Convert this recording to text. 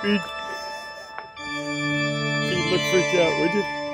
Pete, Pete look freaked out, would you?